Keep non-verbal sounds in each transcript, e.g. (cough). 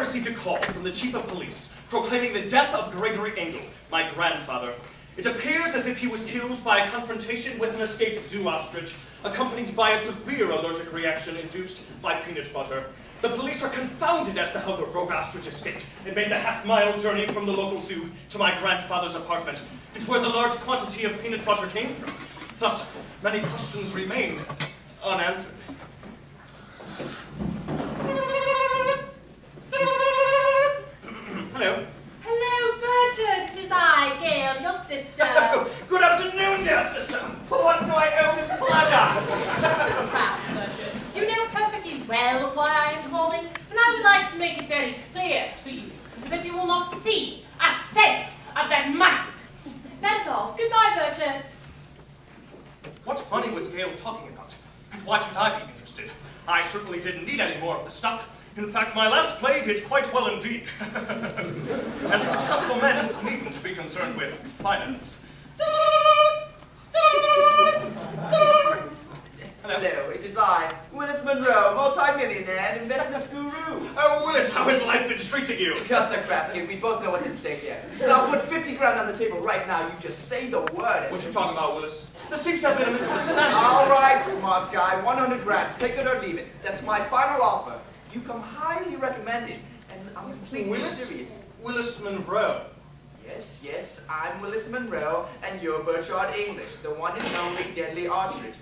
received a call from the chief of police proclaiming the death of Gregory Engle, my grandfather. It appears as if he was killed by a confrontation with an escaped zoo ostrich, accompanied by a severe allergic reaction induced by peanut butter. The police are confounded as to how the rogue ostrich escaped and made the half-mile journey from the local zoo to my grandfather's apartment, and where the large quantity of peanut butter came from. Thus, many questions remain unanswered. Hello. Hello, Burchard. It is I, Gail, your sister. (laughs) Good afternoon, dear sister. For what do I owe this pleasure? (laughs) Proud, Burchard. You know perfectly well why I am calling, and I would like to make it very clear to you that you will not see a cent of that money. (laughs) That is all. Goodbye, Burchard. What money was Gail talking about? And why should I be interested? I certainly didn't need any more of the stuff. In fact, my last play did quite well indeed. (laughs) and successful men needn't be concerned with finance. Hello, it is I, Willis Monroe, multi-millionaire and investment guru. Oh, Willis, how has life been treating you? Cut the crap, kid. We both know what's at stake here. I'll put 50 grand on the table right now. You just say the word. What you talking about, Willis? There seems to have been a misunderstanding. All right, smart guy. 100 grand. Take it or leave it. That's my final offer. You come highly recommended, and I'm completely Willis? serious. Willis Monroe. Yes, yes, I'm Willis Monroe, and you're Burchard English, the one and only deadly ostrich.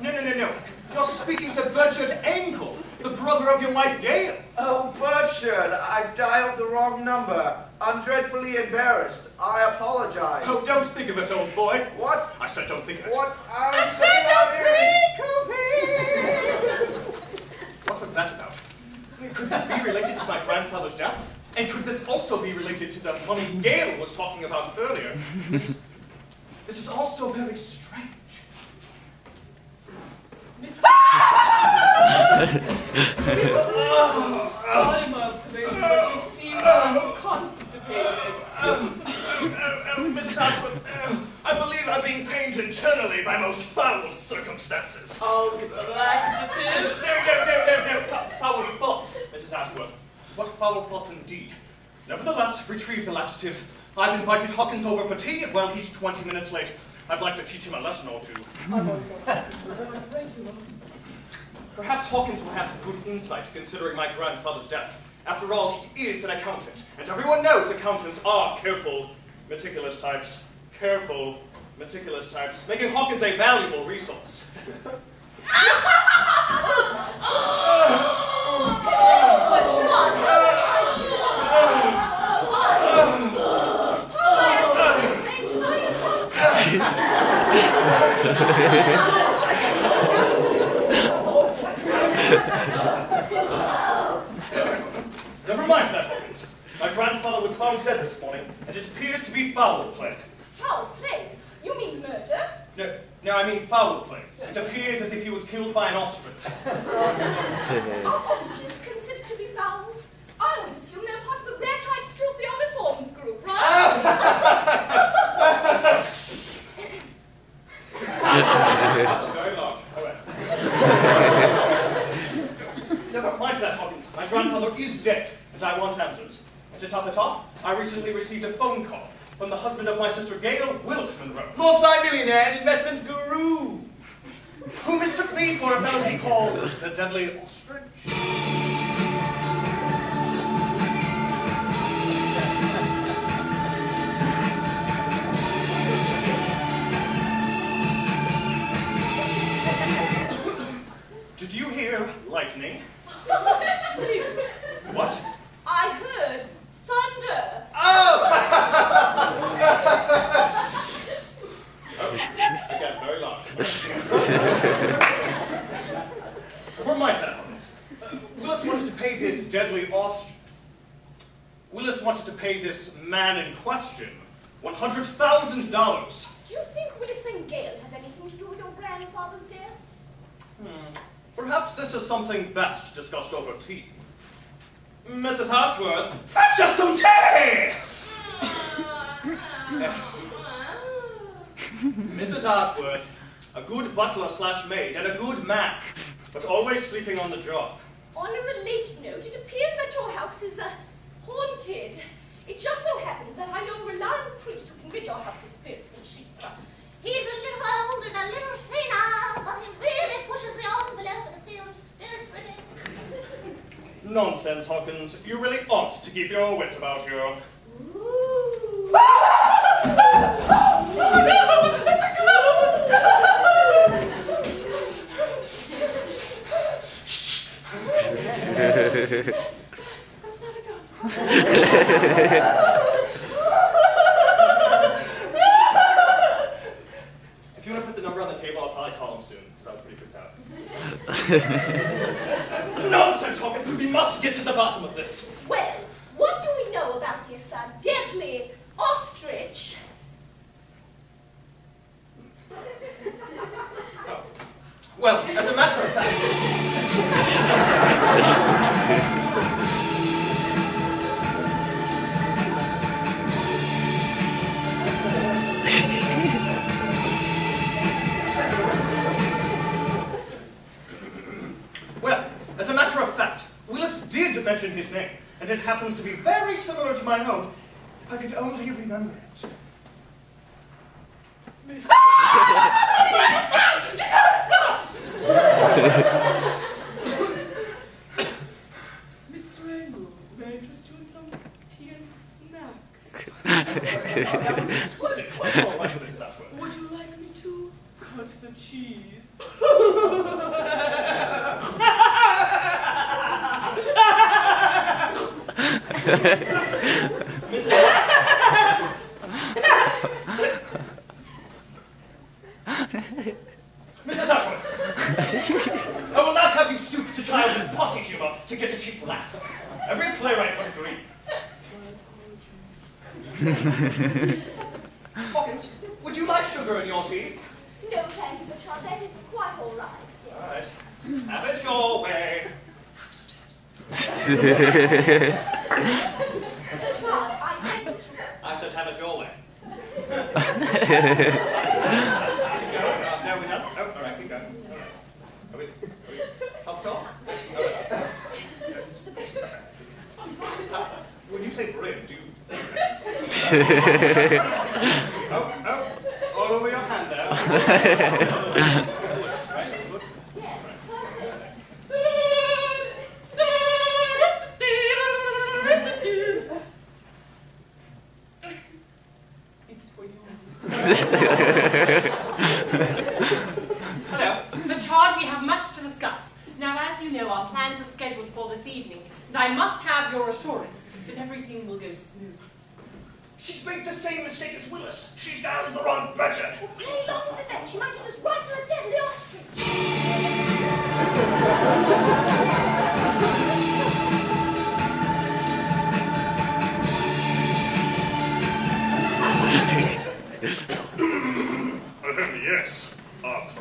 No, no, no, no. You're speaking to Burchard Engle, the brother of your wife, Gail. Oh, Burchard, I've dialed the wrong number. I'm dreadfully embarrassed. I apologize. Oh, don't think of it, old boy. What? I said don't think of it. What? I'm I said saying don't think of it. What was that about? Could this be related to my grandfather's death? And could this also be related to the money Gail was talking about earlier? This, this is also very strange. Miss (laughs) Oh, Pardon my observation, but you seem constipated. oh, oh, Mrs. Ashworth, oh, I believe I'm being pained internally by most foul circumstances. Oh, laxative. No, no, no, no, no, Fou- foul thoughts, Mrs. Ashworth. What foul thoughts indeed. Nevertheless, retrieve the laxatives. I've invited Hawkins over for tea. Well, he's 20 minutes late. I'd like to teach him a lesson or two. Perhaps Hawkins will have some good insight considering my grandfather's death. After all, he is an accountant, and everyone knows accountants are careful, meticulous types. Careful, meticulous types, making Hawkins a valuable resource. (laughs) Never mind that, Hawkins. My grandfather was found dead this morning, and it appears to be foul play. Foul play? You mean murder? No, no, I mean foul play. It appears as if he was killed by an ostrich. (laughs) Are ostriches considered to be fowls? I always assumed they're part of the rare type Struthioniformes group, right? That's very large. All right. Never mind that, Hawkins. My grandfather is dead, and I want answers. And to top it off, I recently received a phone call from the husband of my sister Gail, Willis Monroe, Multi-millionaire and investment guru. who mistook me for a fellow he called the Deadly Ostrich. Did you hear lightning? What? I heard thunder. Oh! Again, very large. Never mind that. Uh, Willis wanted to pay this deadly ostrich. Willis wanted to pay this man in question $100,000. Do you think Willis and Gale have anything to do with your grandfather's death? Hmm. Perhaps this is something best discussed over tea. Mrs. Ashworth, fetch us some tea! (laughs) Mrs. Ashworth, a good butler slash maid, and a good man, but always sleeping on the job. On a related note, it appears that your house is uh, haunted. It just so happens that I know a reliable priest who can rid your house of spirits from sheep. He's a little old and a little senile, but he really pushes the envelope and feels spirit ridden. Nonsense, Hawkins. You really ought to keep your wits about you. If you want to put the number on the table, I'll probably call him soon, because I was pretty freaked out. (laughs) Nonsense, Hawkins! We must get to the bottom of this. Well, happens to be very similar to my own, if I could only remember it. Mr. Ah! (laughs) Angle, may I interest you in some tea and snacks? Splendid, quite all right, Mrs. Ashworth. Would you like me to cut the cheese? Mrs. Mrs. Ashworth, I will not have you stoop to childish potty humor to get a cheap laugh. Every playwright would agree. Hawkins, would you like sugar in your tea? No, thank you, Burchard. That is quite all right. yes. All right. Have it your way. (laughs) Burchard, I said no sugar. I said have it your way. keep going. No, we're done. Oh, all right, keep going. All right. Are we, are we helped off? All right. (laughs) When you say brim, do you... (laughs) oh, oh, all over your hand there. (laughs) Hello. Richard, we have much to discuss. Now, as you know, our plans are scheduled for this evening, and I must have your assurance that everything will go smooth. She's made the same mistake as Willis. She's down the wrong budget. Play along with it then. She might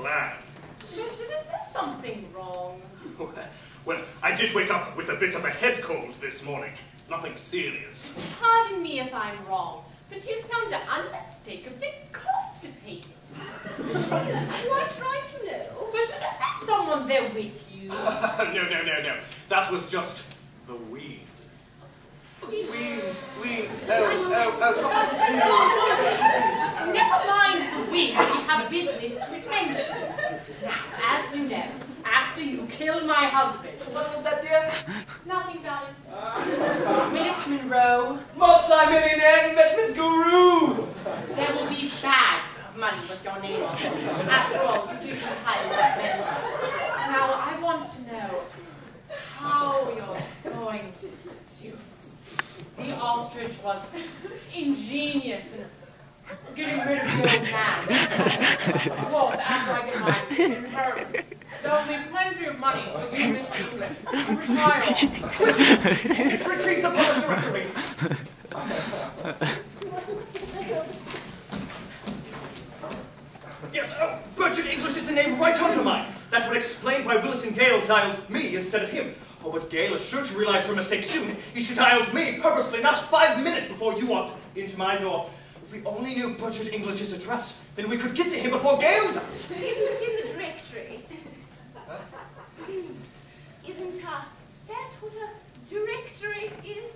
Richard, is there something wrong? (laughs) Well, I did wake up with a bit of a head cold this morning. Nothing serious. Pardon me if I'm wrong, but you sound unmistakably constipated. She is quite right, you know. But is there someone there with you? (laughs) no, no, no, no. That was just. Wind, wind. Oh, oh, oh. Never mind the wind, we have business to attend to. Now, as you know, after you kill my husband, What was that, dear? nothing darling. Ah. Willis Monroe, Multi-millionaire investment guru! there will be bags of money with your name on it. After all, you do highly recommend us. Now, I want to know how you're going to do it. The ostrich was (laughs) ingenious in getting rid of the old man. Of course, after I get my inheritance, there will be plenty of money for you, Mr. English, to retire. (laughs) It's retrieved the public directory. Yes, oh, Burchard English is the name right under mine. That would explain why Willis and Gale dialed me instead of him. Oh, but Gale is sure to realize her mistake soon. He should dialed me purposely, not five minutes before you walked into my door. If we only knew Burchard English's address, then we could get to him before Gale does. Isn't it in the directory? Isn't uh, that what a directory is?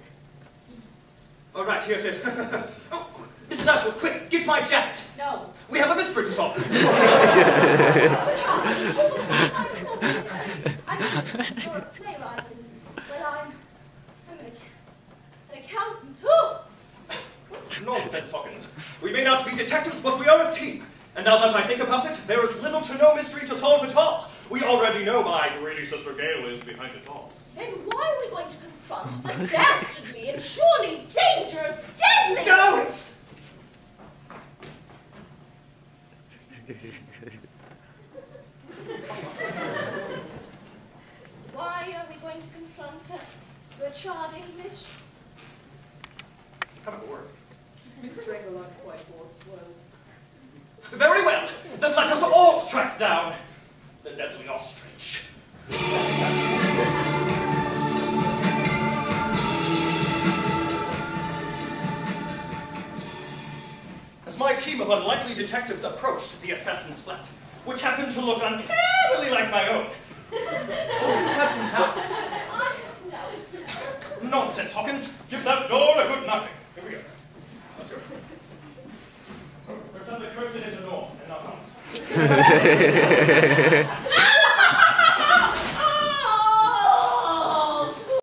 All right, here it is. (laughs) oh, quick, Mrs. Ashworth, quick, get my jacket. No. We have a mystery to solve. (laughs) Charlie, sure, I'm a sort of I'm you're a playwright, and well, I'm, I'm an, ac- an accountant. Oh, Nonsense, Hawkins. We may not be detectives, but we are a team. And now that I think about it, there is little to no mystery to solve at all. We already know my greedy sister Gale is behind it all. then why are we going to confront the (laughs) dastardly and surely dangerous, deadly? Don't! Why are we going to confront uh, Richard English? Have a word. Miss on whiteboard as well. Very well. Then let us all track down the deadly ostrich. As my team of unlikely detectives approached the assassin's flat, which happened to look uncannily like my own, Hawkins had some doubts. I have some doubts. Nonsense, Hawkins. Give that door a good knocking. person is a norm, and not us. (laughs)